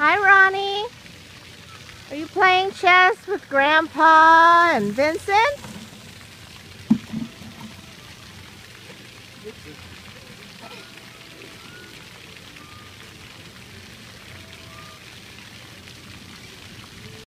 Hi, Ronnie. Are you playing chess with Grandpa and Vincent?